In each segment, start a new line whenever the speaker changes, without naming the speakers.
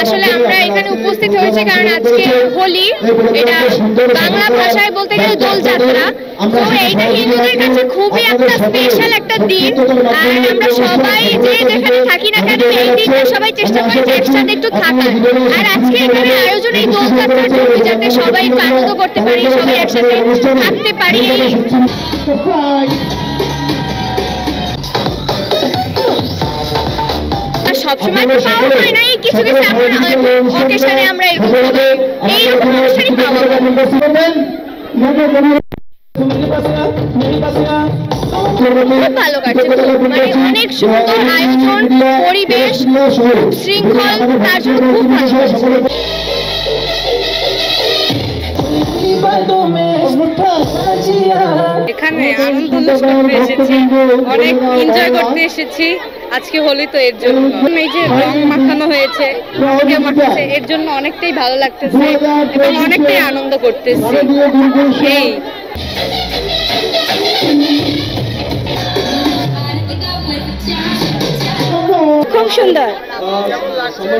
হচ্ছে কারণ আজকে হোলি এটা বাংলা ভাষায় বলতে গেলে দোলযাত্রা। তো এইটা হিন্দুদের কাছে খুবই একটা স্পেশাল একটা দিন। আর আমরা সবাই যে যেখানে থাকি না কেন এই দিনটা সবাই চেষ্টা করি যে একসাথে একটু থাকার। আর আজকে এখানে আয়োজন এই দোলযাত্রার জন্য যাতে সবাই একটু আনন্দ করতে পারি সবাই একসাথে থাকতে পারি সবসময় তো পাওয়া না এই কিছু কিছু অকেশনে আমরা এইরকম অনুষ্ঠানই পাওয়া খুব ভালো কাটছে মানে অনেক সুন্দর আয়োজন পরিবেশ শৃঙ্খল তার জন্য খুব ভালো কাটছে।
এখানে আনন্দ করতে এসেছি। অনেক এনজয় করতে এসেছি। আজকে হোলি তো এর জন্য। এই যে রং মাখানো হয়েছে মাখাচ্ছে এর জন্য অনেকটাই ভালো লাগতেছে এবং অনেকটাই আনন্দ করতেছি। এই।
খুব সুন্দর।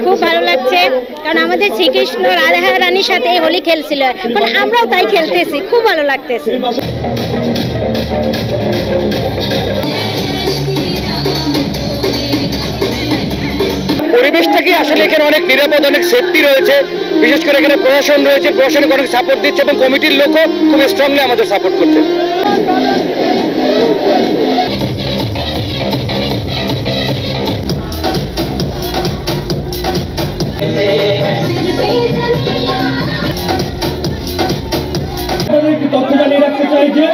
খুব ভালো লাগছে। কারণ আমাদের শ্রীকৃষ্ণ রাধা রানীর সাথে হোলি খেলছিল। এখন আমরাও তাই খেলতেছি। খুব ভালো লাগতেছে।
আসলে এখানে অনেক নিরাপদ, অনেক সেফটি রয়েছে। বিশেষ করে এখানে প্রশাসন রয়েছে, প্রশাসনকে অনেক সাপোর্ট দিচ্ছে এবং কমিটির লোকও খুব স্ট্রংলি আমাদের সাপোর্ট করছে।
জানিয়ে রাখতে চাই যে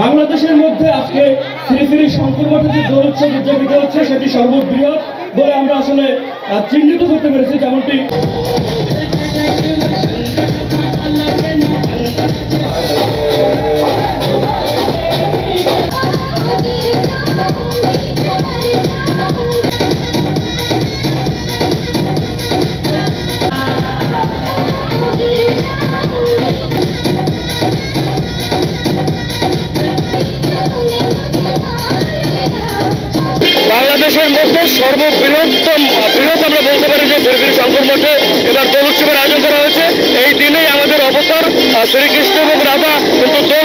বাংলাদেশের মধ্যে আজকে শ্রী শ্রী শঙ্কর মঠে যে দোল উৎসব উদযাপিত হচ্ছে, সেটি সর্ববৃহৎ। বলে আমরা আসলে চিহ্নিত করতে পেরেছি যেমনটি
বাংলাদেশের মধ্যে সর্ববৃহত্তম, বৃহৎ আমরা বলতে পারি যে শ্রী শঙ্কর মঠে এবার দোল উৎসবের আয়োজন করা হয়েছে। এই দিনেই আমাদের অবতার শ্রীকৃষ্ণ এবং রাধা কিন্তু